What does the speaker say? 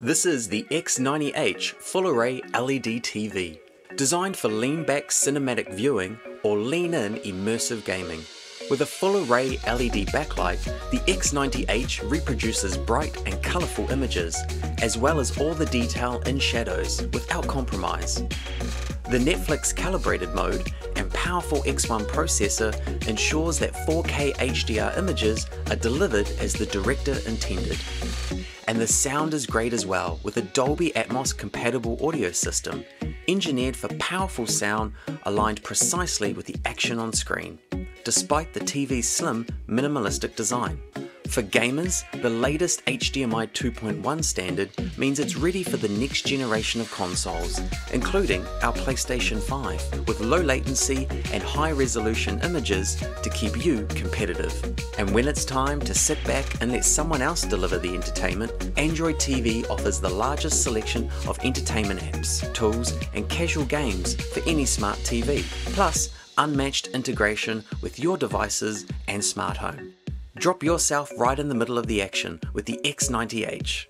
This is the X90H Full Array LED TV, designed for lean back cinematic viewing or lean in immersive gaming. With a full array LED backlight, the X90H reproduces bright and colourful images, as well as all the detail in shadows without compromise. The Netflix calibrated mode and powerful X1 processor ensures that 4K HDR images are delivered as the director intended. And the sound is great as well with a Dolby Atmos compatible audio system, engineered for powerful sound aligned precisely with the action on screen, despite the TV's slim, minimalistic design. For gamers, the latest HDMI 2.1 standard means it's ready for the next generation of consoles, including our PlayStation 5, with low latency and high resolution images to keep you competitive. And when it's time to sit back and let someone else deliver the entertainment, Android TV offers the largest selection of entertainment apps, tools, and casual games for any smart TV, plus unmatched integration with your devices and smart home. Drop yourself right in the middle of the action with the X90H.